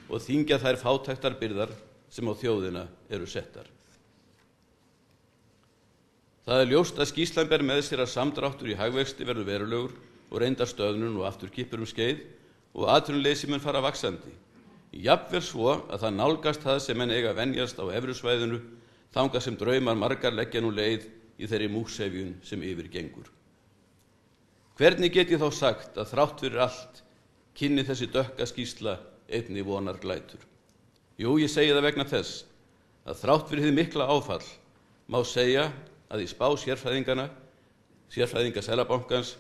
og þingja þær fátæktar byrðar sem á þjóðina eru settar. Það er ljóst að skýslan ber með sér að samdráttur í hagvexti verður verulegur og reyndar stöðnun og aftur kipur um skeið og atvinnuleysi mun fara vaksandi. Jafnvel svo að það nálgast það sem menn eiga að venjast á efrusvæðinu þanga sem draumar margar leggja nú leið í þeirri músefjun sem yfir gengur. Hvernig get ég þá sagt að þrátt fyrir allt kynni þessi dökka skýsla einni vonar glætur? Jú, ég segi það vegna þess að þrátt fyrir því mikla áfall má segja að í spá sérfræðingana, sérfræðinga Sælabankans,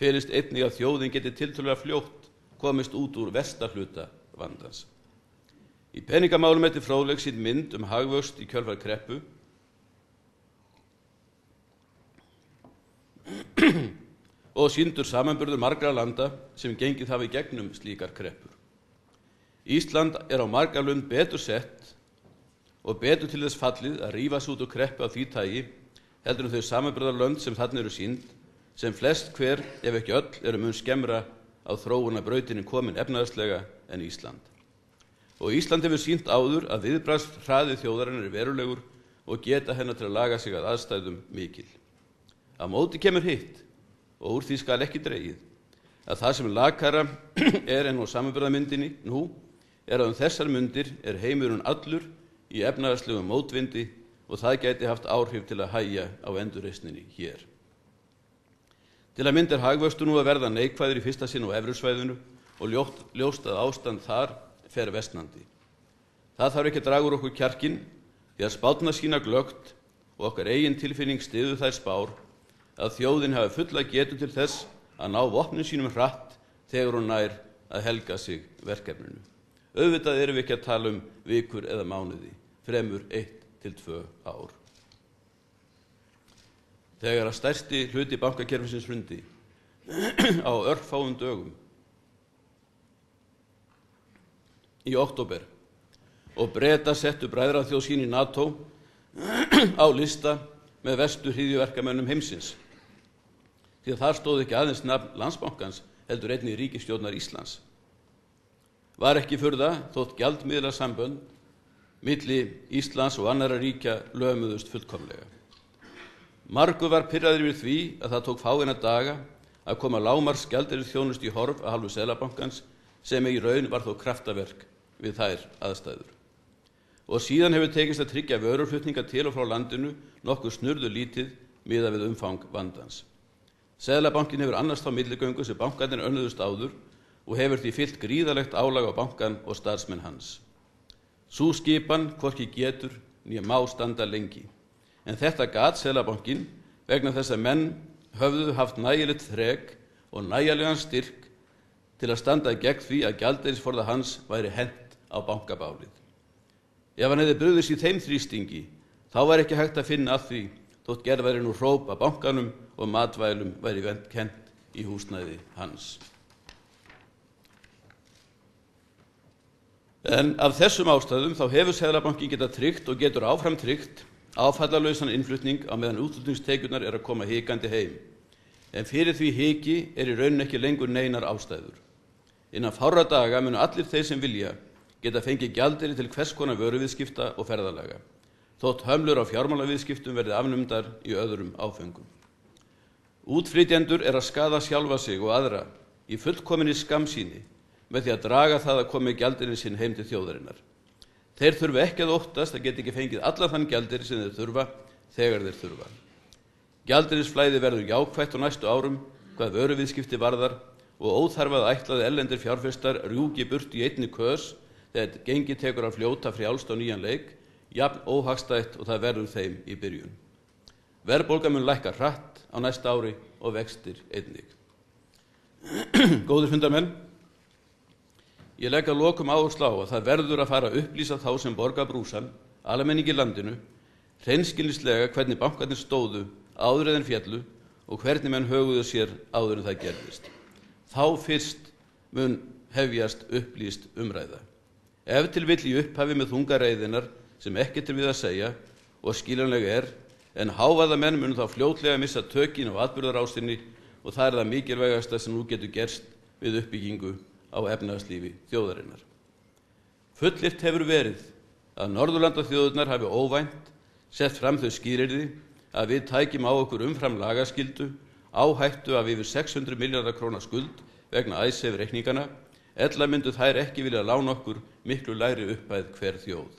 felist einnig að þjóðin geti tiltölulega fljótt komist út úr vestahluta vandans. Í peningamálum eftir fróðleg sín mynd um hagvöxt í kjölfar kreppu og síndur samanburður margra landa sem gengið hafi gegnum slíkar kreppur. Ísland er á marga lund betur sett og betur til þess fallið að rífast út úr kreppu af því tægi heldur en þau samanbröðarlönd sem þarna eru sínd, sem flest hver, ef ekki öll, eru mun skemmra á þróuna brautinu komin efnaðslega en Ísland. Og Ísland hefur sínt áður að viðbrast hraði þjóðarinnar er verulegur og geta hennar til að laga sig að aðstæðum mikil. Á móti kemur hitt, og úr því skal ekki dreyið, að það sem lagkara er enn á samanbröðarmyndinni nú, er að um þessar myndir er heimurinn allur í efnaðslegum mótvindi og það gæti haft áhrif til að hægja á endurreysninni hér. Til að mynd er hagvöxtu nú að verða neikvæður í fyrsta sinn á efruðsvæðinu og ljóst, ljóst að ástand þar fer vestnandi. Það þarf ekki að draga úr okkur kjarkin því að spátna sína glögt og okkar eigin tilfinning stiðu þær spár að þjóðin hafi fulla getu til þess að ná vopnum sínum hratt þegar hún nær að helga sig verkefninu. Auðvitað erum við ekki að tala um vikur eða mánuði, fremur eitt til tvö ár. Þegar að stærsti hluti bankakerfisins hrundi á örfáum dögum í oktober og breyta settu bræðraþjóð sín í NATO á lista með vestu hríðjuverkamönnum heimsins. Því að þar stóð ekki aðeins nafn landsbankans heldur einni ríkistjórnar Íslands. Var ekki furða þótt gjaldmiðla sambönd milli Íslands og annara ríkja lömuðust fullkomlega. Margu var pyrraður við því að það tók fáina daga að koma lámars gjaldirinn þjónust í horf að halvu Selabankans sem í raun var þó kraftaverk við þær aðstæður. Og síðan hefur tekist að tryggja vörurflutninga til og frá landinu nokkuð snurðu lítið miða við umfang vandans. Seðlabankin hefur annars þá milligöngu sem bankarnir önnuðust áður og hefur því fyllt gríðalegt álag á bankan og starfsmenn hans. Sú skipan hvorki getur nýja má standa lengi. En þetta gat Seðlabankin vegna þess að menn höfðu haft nægilegt þreg og nægilegan styrk til að standa gegn því að gjaldeirisforða hans væri hent á bankabálið. Ef hann hefði brugðist í þeim þrýstingi, þá var ekki hægt að finna að því þótt gerð væri nú hróp að bankanum og matvælum væri kent í húsnæði hans. En af þessum ástæðum þá hefur Seðlabankin getað tryggt og getur áfram tryggt áfallalausan innflutning á meðan útlutningstekjurnar er að koma hikandi heim. En fyrir því hiki er í raunin ekki lengur neinar ástæður. Innan fára daga munu allir þeir sem vilja geta fengið gjaldiri til hvers konar vöruviðskipta og ferðalaga, þótt hömlur á fjármálaviðskiptum verði afnumdar í öðrum áfengum. Útflytjendur er að skada sjálfa sig og aðra í fullkominni skamsíni með því að draga það að komi gjaldirinn sinn heim til þjóðarinnar. Þeir þurfa ekki að óttast að geta ekki fengið alla þann gjaldir sem þeir þurfa þegar þeir þurfa. Gjaldirinsflæði verður jákvætt á næstu árum hvað vöruviðskipti varðar og óþarfað ætlaði ellendir fjárfestar rjúki burt í einni kös þegar gengi tekur að fljóta frjálst á nýjan leik, jafn óhagstætt og það verður þeim í byrjun. Verðbólga mun lækka hratt á næsta ári og vextir einnig. Góður fundamenn, ég legg að lokum áherslu á að það verður að fara að upplýsa þá sem borga brúsan, almenningi landinu, hreinskilnislega hvernig bankarnir stóðu áður eðin fjallu og hvernig menn höguðu sér áður en það gerðist. Þá fyrst mun hefjast upplýst umræða. Ef til vill í upphafi með þungareiðinar sem ekkert er við að segja og skiljanlega er, en hávaða menn mun þá fljótlega missa tökin á atbyrðarástinni og það er það mikilvægasta sem nú getur gerst við uppbyggingu á efnagslífi þjóðarinnar. Fullirt hefur verið að Norðurlanda þjóðurnar hafi óvænt sett fram þau skýrirði að við tækjum á okkur umfram lagaskildu áhættu af yfir 600 miljardar krónar skuld vegna æsef reikningana, ella myndu þær ekki vilja lána okkur miklu læri uppæð hver þjóð.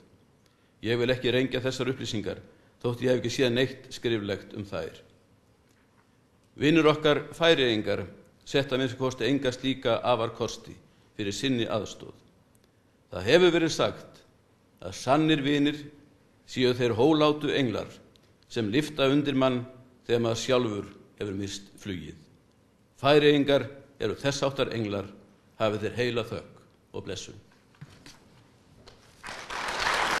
Ég vil ekki rengja þessar upplýsingar, þótt ég hef ekki síðan neitt skriflegt um þær. Vinnur okkar færiðingar setta minnst kosti enga slíka afarkosti fyrir sinni aðstóð. Það hefur verið sagt að sannir vinir séu þeir hólátu englar sem lifta undir mann þegar maður sjálfur hefur mist flugið. Færiðingar eru þess áttar englar hafið þeir heila þökk og blessun.